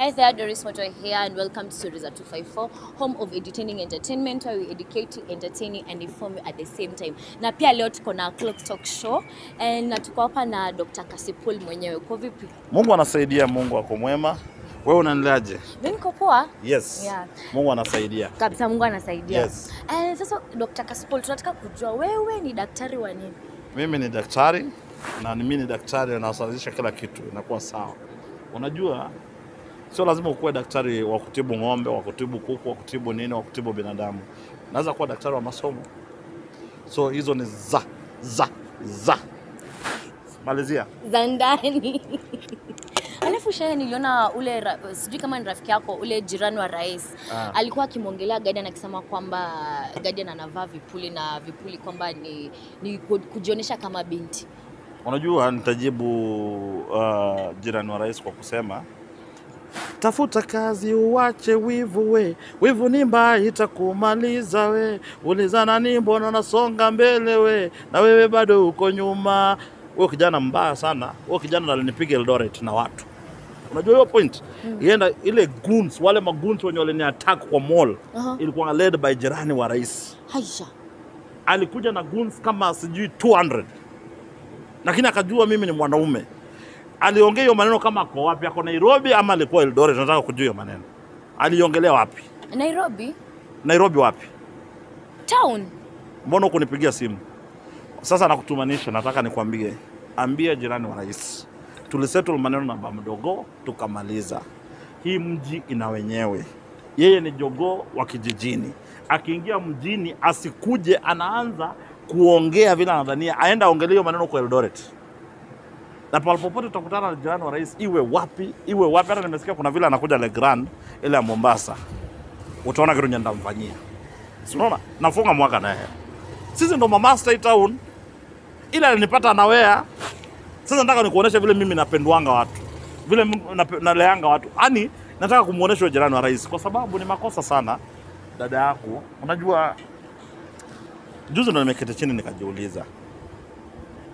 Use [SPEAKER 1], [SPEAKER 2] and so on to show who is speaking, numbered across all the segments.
[SPEAKER 1] Hi there, Doris Moto here, and welcome to Suriza 254, home of entertaining entertainment, where we educate you, entertain you, and inform you at the same time. Na pia leo tuko na Clock Talk Show, and na tuko hapa na Dr. Kasipul mwenyewe. Uko vipi?
[SPEAKER 2] Mungu anasaidia, Mungu ako mwema. Wewe unaendeleaje?
[SPEAKER 1] Mimi niko poa.
[SPEAKER 2] Yes.
[SPEAKER 1] Yeah.
[SPEAKER 2] Mungu anasaidia.
[SPEAKER 1] Kabisa Mungu anasaidia.
[SPEAKER 2] Yes.
[SPEAKER 1] Eh, sasa Dr. Kasipul, tunataka kujua wewe ni daktari wa nini?
[SPEAKER 2] Mimi ni daktari na mimi ni daktari anasawazisha kila kitu inakuwa sawa. Unajua sio lazima ukuwe daktari wa kutibu ng'ombe, wa kutibu kuku, wa kutibu nini, wa kutibu binadamu. Naweza kuwa daktari wa masomo. So hizo ni za za za. Malizia.
[SPEAKER 1] za ndani. Alafu shehe, niliona ule sijui kama ni rafiki yako ule jirani wa rais
[SPEAKER 2] Ah.
[SPEAKER 1] alikuwa akimwongelea Guardian akisema kwamba Guardian anavaa vipuli na vipuli kwamba ni, ni ku- kujionyesha kama binti.
[SPEAKER 2] Unajua, nitajibu uh, jirani wa rais kwa kusema tafuta kazi uwache wivu we, wivu ni mbaya itakumaliza we, Uliza nani, mbona nasonga mbele we, na wewe bado uko nyuma. Huyo kijana mbaya sana, huyo kijana alinipiga Eldoret na watu. Unajua hiyo point? Ienda ile goons, wale magoons wenye walini attack kwa mall
[SPEAKER 1] Aha.
[SPEAKER 2] ilikuwa led by jirani wa rais.
[SPEAKER 1] Haisha.
[SPEAKER 2] alikuja na goons kama sijui 200 lakini akajua mimi ni mwanaume. Aliongea hiyo maneno kama ako wapi? Ako Nairobi ama alikuwa Eldoret? Nataka kujua hiyo maneno aliongelea wapi?
[SPEAKER 1] Nairobi
[SPEAKER 2] Nairobi wapi?
[SPEAKER 1] town.
[SPEAKER 2] Mbona kunipigia simu sasa? Nakutumanisha, nataka nikwambie, ambia jirani wa rais, tulisettle maneno na baba mdogo tukamaliza. Hii mji ina wenyewe, yeye ni jogoo wa kijijini. Akiingia mjini asikuje anaanza kuongea vile anadhania, aenda aongelee maneno kwa Eldoret na palipopote utakutana na jirani wa rais, iwe wapi iwe wapi. Hata nimesikia kuna vile anakuja Le Grand ile ya Mombasa, utaona kitu ndamfanyia. Si unaona, nafunga mwaka naye. Sisi ndo mama state town, ile alinipata nawea. Sasa nataka nikuoneshe vile mimi napendwanga watu, vile naleanga watu, yani nataka kumuonesha jirani wa rais, kwa sababu ni makosa sana dada yako. Unajua, juzi ndo nimeketi chini nikajiuliza,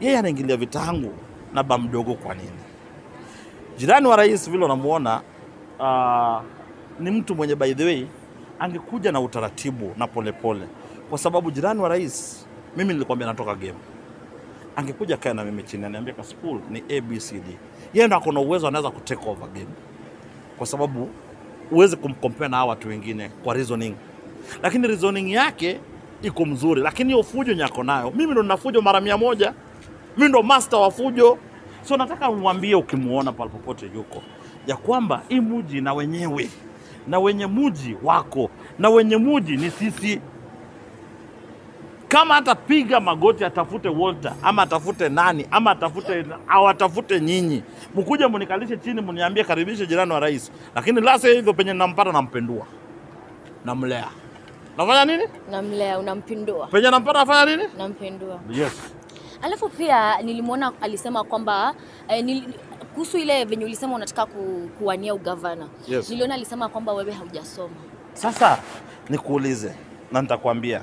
[SPEAKER 2] yeye anaingilia vitangu na ba mdogo kwa nini? Jirani wa rais vile unamuona, uh, ni mtu mwenye by the way angekuja na utaratibu na polepole. Pole. Kwa sababu jirani wa rais, mimi nilikwambia natoka game, angekuja kae na mimi chini, aniambia school ni ABCD, yeye ndo akona uwezo, anaweza ku take over game, kwa sababu huwezi kumcompare na watu wengine kwa reasoning, lakini reasoning yake iko mzuri, lakini hiyo fujo nyako nayo, mimi ndo nina fujo mara mia moja mi ndo master wa fujo. So nataka umwambie ukimuona pale popote yuko ya kwamba hii muji na wenyewe na wenye muji wako na wenye muji ni sisi. Kama atapiga magoti atafute Walter ama atafute nani ama atafute au atafute nyinyi, mkuje mnikalishe chini, mniambie karibishe jirani wa rais, lakini la sivyo hivyo penye nampata nampendua, namlea, nafanya nini
[SPEAKER 1] Namlea, unampindua,
[SPEAKER 2] penye nampata nafanya nini?
[SPEAKER 1] nampindua.
[SPEAKER 2] Yes.
[SPEAKER 1] Alafu pia nilimwona alisema kwamba eh, nil, kuhusu ile venye ulisema unataka ku, kuwania ugavana.
[SPEAKER 2] Yes.
[SPEAKER 1] Niliona alisema kwamba wewe haujasoma.
[SPEAKER 2] Sasa nikuulize na nitakwambia,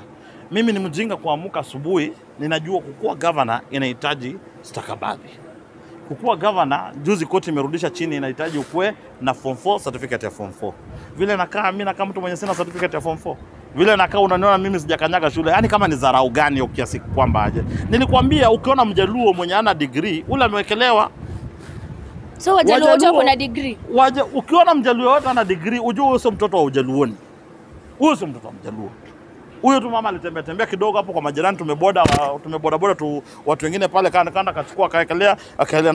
[SPEAKER 2] mimi ni mjinga kuamka asubuhi, ninajua kukuwa gavana inahitaji stakabadhi. Kukuwa gavana, juzi koti imerudisha chini, inahitaji ukuwe na form 4 certificate ya form 4. Vile nakaa mimi nakaa mtu mwenye sina certificate ya form 4. Vile nakaa unaniona mimi sijakanyaga shule. yani kama ni dharau gani hiyo kiasi kwamba aje. Nilikwambia ukiona mjaluo mwenye ana degree, ule amewekelewa
[SPEAKER 1] So wajaluo wote
[SPEAKER 2] Wajaluo-
[SPEAKER 1] wako na degree.
[SPEAKER 2] waje, ukiona mjaluo yote ana degree ujue huyo sio mtoto wa ujaluoni, huyo sio mtoto wa mjaluo. Huyo tu mama alitembea tembea kidogo hapo kwa majirani, tumeboda tumeboda boda tu watu wengine pale kanda kanda, kachukua akaekelea akaelea